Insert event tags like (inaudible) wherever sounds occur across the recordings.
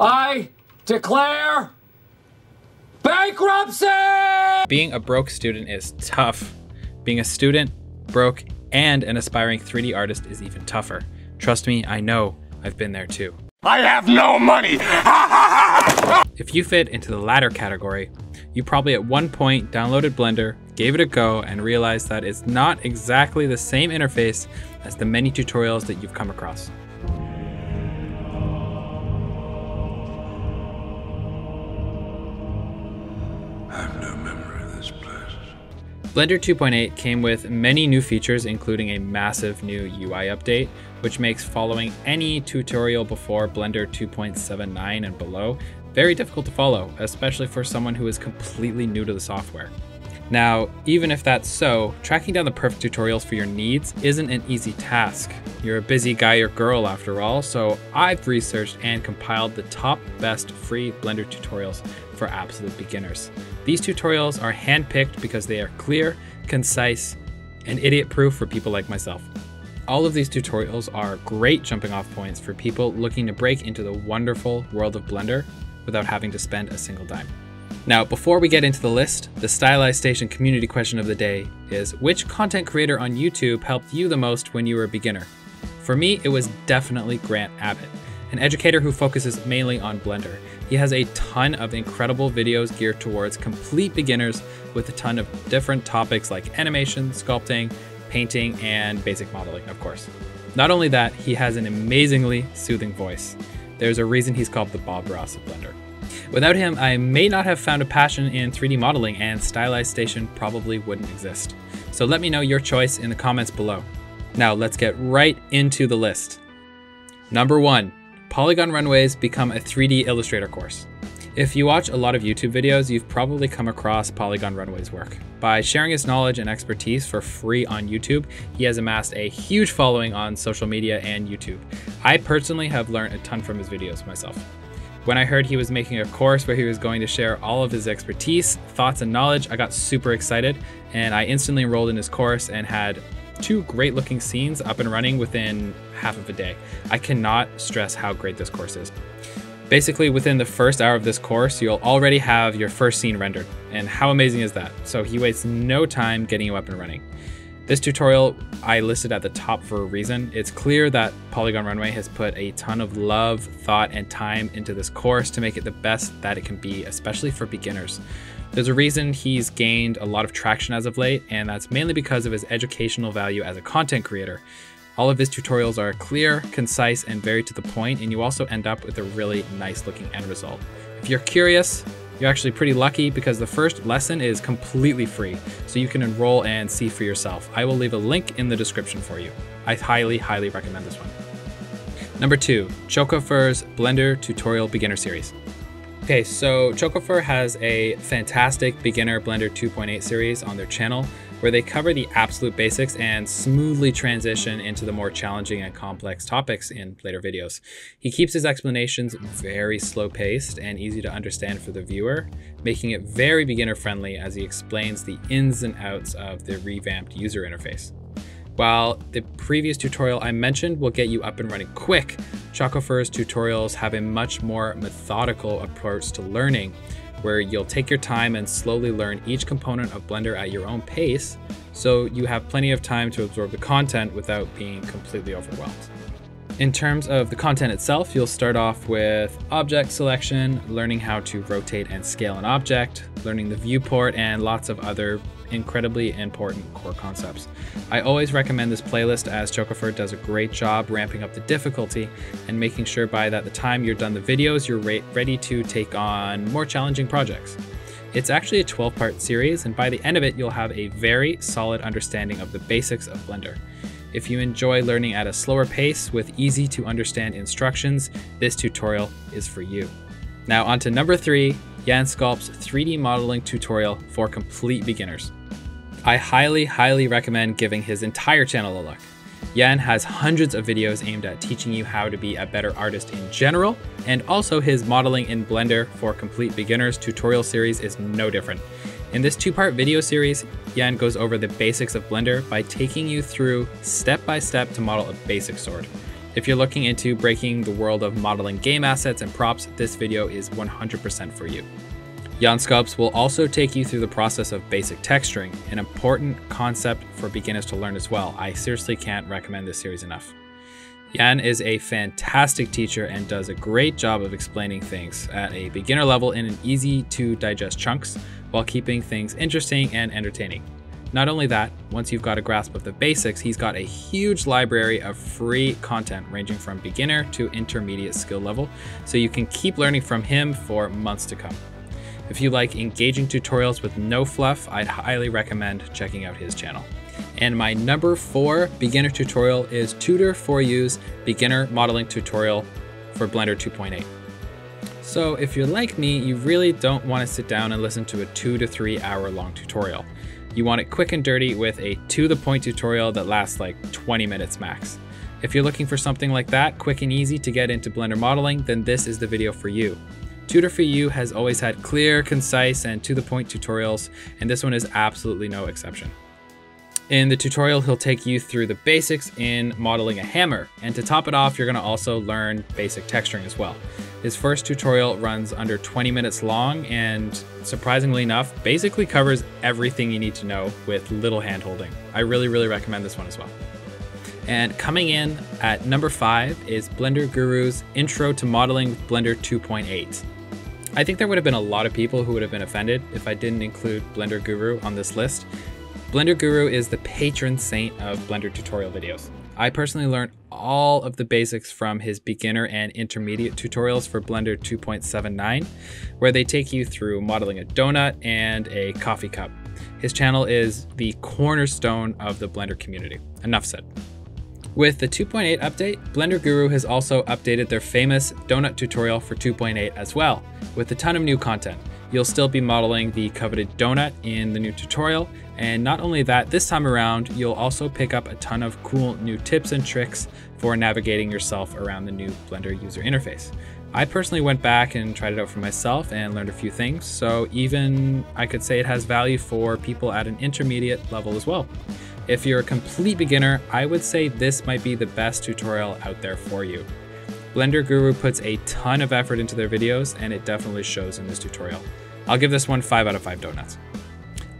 I declare bankruptcy! Being a broke student is tough. Being a student, broke, and an aspiring 3D artist is even tougher. Trust me, I know. I've been there too. I have no money! (laughs) if you fit into the latter category, you probably at one point downloaded Blender, gave it a go, and realized that it's not exactly the same interface as the many tutorials that you've come across. Blender 2.8 came with many new features, including a massive new UI update, which makes following any tutorial before Blender 2.79 and below very difficult to follow, especially for someone who is completely new to the software. Now, even if that's so, tracking down the perfect tutorials for your needs isn't an easy task. You're a busy guy or girl after all, so I've researched and compiled the top best free Blender tutorials for absolute beginners. These tutorials are handpicked because they are clear, concise, and idiot proof for people like myself. All of these tutorials are great jumping off points for people looking to break into the wonderful world of Blender without having to spend a single dime. Now, before we get into the list, the Stylized Station community question of the day is which content creator on YouTube helped you the most when you were a beginner? For me, it was definitely Grant Abbitt, an educator who focuses mainly on Blender. He has a ton of incredible videos geared towards complete beginners with a ton of different topics like animation, sculpting, painting, and basic modeling, of course. Not only that, he has an amazingly soothing voice. There's a reason he's called the Bob Ross of Blender. Without him, I may not have found a passion in 3D modeling and Stylized Station probably wouldn't exist. So let me know your choice in the comments below. Now let's get right into the list. Number one, Polygon Runways become a 3D Illustrator course. If you watch a lot of YouTube videos, you've probably come across Polygon Runway's work. By sharing his knowledge and expertise for free on YouTube, he has amassed a huge following on social media and YouTube. I personally have learned a ton from his videos myself. When I heard he was making a course where he was going to share all of his expertise, thoughts, and knowledge, I got super excited and I instantly enrolled in his course and had two great looking scenes up and running within half of a day. I cannot stress how great this course is. Basically, within the first hour of this course, you'll already have your first scene rendered. And how amazing is that? So he wastes no time getting you up and running. This tutorial I listed at the top for a reason. It's clear that Polygon Runway has put a ton of love, thought, and time into this course to make it the best that it can be, especially for beginners. There's a reason he's gained a lot of traction as of late, and that's mainly because of his educational value as a content creator. All of his tutorials are clear, concise, and very to the point, and you also end up with a really nice looking end result. If you're curious, you're actually pretty lucky because the first lesson is completely free, so you can enroll and see for yourself. I will leave a link in the description for you. I highly, highly recommend this one. Number two, Chocofur's Blender Tutorial Beginner Series. Okay, so Chocofur has a fantastic beginner Blender 2.8 series on their channel where they cover the absolute basics and smoothly transition into the more challenging and complex topics in later videos. He keeps his explanations very slow paced and easy to understand for the viewer, making it very beginner friendly as he explains the ins and outs of the revamped user interface. While the previous tutorial I mentioned will get you up and running quick, Chocofur's tutorials have a much more methodical approach to learning where you'll take your time and slowly learn each component of Blender at your own pace so you have plenty of time to absorb the content without being completely overwhelmed. In terms of the content itself, you'll start off with object selection, learning how to rotate and scale an object, learning the viewport, and lots of other incredibly important core concepts. I always recommend this playlist as Chocofur does a great job ramping up the difficulty and making sure by that the time you're done the videos, you're re ready to take on more challenging projects. It's actually a 12 part series, and by the end of it, you'll have a very solid understanding of the basics of Blender. If you enjoy learning at a slower pace with easy to understand instructions, this tutorial is for you. Now on to number three, Yan Sculpt's 3D modeling tutorial for complete beginners. I highly, highly recommend giving his entire channel a look. Yan has hundreds of videos aimed at teaching you how to be a better artist in general, and also his modeling in Blender for complete beginners tutorial series is no different. In this two-part video series, Yan goes over the basics of Blender by taking you through step by step to model a basic sword. If you're looking into breaking the world of modeling game assets and props, this video is 100% for you. Yan Sculpts will also take you through the process of basic texturing, an important concept for beginners to learn as well. I seriously can't recommend this series enough. Yan is a fantastic teacher and does a great job of explaining things at a beginner level in an easy to digest chunks while keeping things interesting and entertaining. Not only that, once you've got a grasp of the basics, he's got a huge library of free content ranging from beginner to intermediate skill level, so you can keep learning from him for months to come. If you like engaging tutorials with no fluff, I'd highly recommend checking out his channel. And my number four beginner tutorial is Tutor4u's beginner modeling tutorial for Blender 2.8. So if you're like me, you really don't want to sit down and listen to a two to three hour long tutorial. You want it quick and dirty with a to the point tutorial that lasts like 20 minutes max. If you're looking for something like that, quick and easy to get into Blender modeling, then this is the video for you. Tutor4u has always had clear, concise, and to the point tutorials, and this one is absolutely no exception. In the tutorial, he'll take you through the basics in modeling a hammer, and to top it off, you're gonna also learn basic texturing as well. His first tutorial runs under 20 minutes long and surprisingly enough, basically covers everything you need to know with little hand holding. I really, really recommend this one as well. And coming in at number five is Blender Guru's Intro to Modeling with Blender 2.8. I think there would have been a lot of people who would have been offended if I didn't include Blender Guru on this list Blender Guru is the patron saint of Blender tutorial videos. I personally learned all of the basics from his beginner and intermediate tutorials for Blender 2.79, where they take you through modeling a donut and a coffee cup. His channel is the cornerstone of the Blender community. Enough said. With the 2.8 update, Blender Guru has also updated their famous donut tutorial for 2.8 as well, with a ton of new content. You'll still be modeling the coveted donut in the new tutorial, and not only that, this time around, you'll also pick up a ton of cool new tips and tricks for navigating yourself around the new Blender user interface. I personally went back and tried it out for myself and learned a few things, so even I could say it has value for people at an intermediate level as well. If you're a complete beginner, I would say this might be the best tutorial out there for you. Blender Guru puts a ton of effort into their videos and it definitely shows in this tutorial. I'll give this one 5 out of 5 donuts.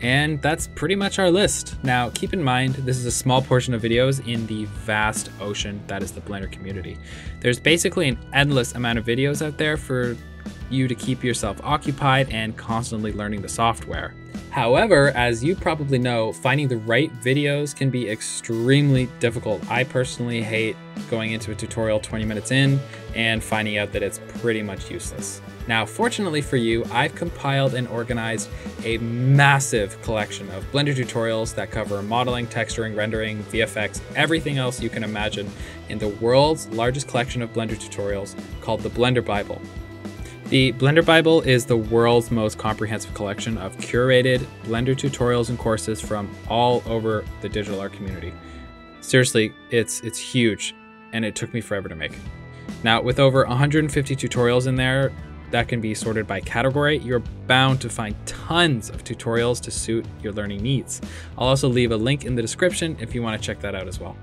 And that's pretty much our list. Now, keep in mind, this is a small portion of videos in the vast ocean that is the Blender community. There's basically an endless amount of videos out there for you to keep yourself occupied and constantly learning the software. However, as you probably know, finding the right videos can be extremely difficult. I personally hate going into a tutorial 20 minutes in and finding out that it's pretty much useless. Now, fortunately for you, I've compiled and organized a massive collection of Blender tutorials that cover modeling, texturing, rendering, VFX, everything else you can imagine in the world's largest collection of Blender tutorials called the Blender Bible. The Blender Bible is the world's most comprehensive collection of curated Blender tutorials and courses from all over the digital art community. Seriously, it's it's huge and it took me forever to make. Now, with over 150 tutorials in there, that can be sorted by category, you're bound to find tons of tutorials to suit your learning needs. I'll also leave a link in the description if you want to check that out as well.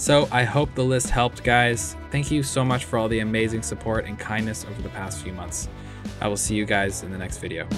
So I hope the list helped, guys. Thank you so much for all the amazing support and kindness over the past few months. I will see you guys in the next video.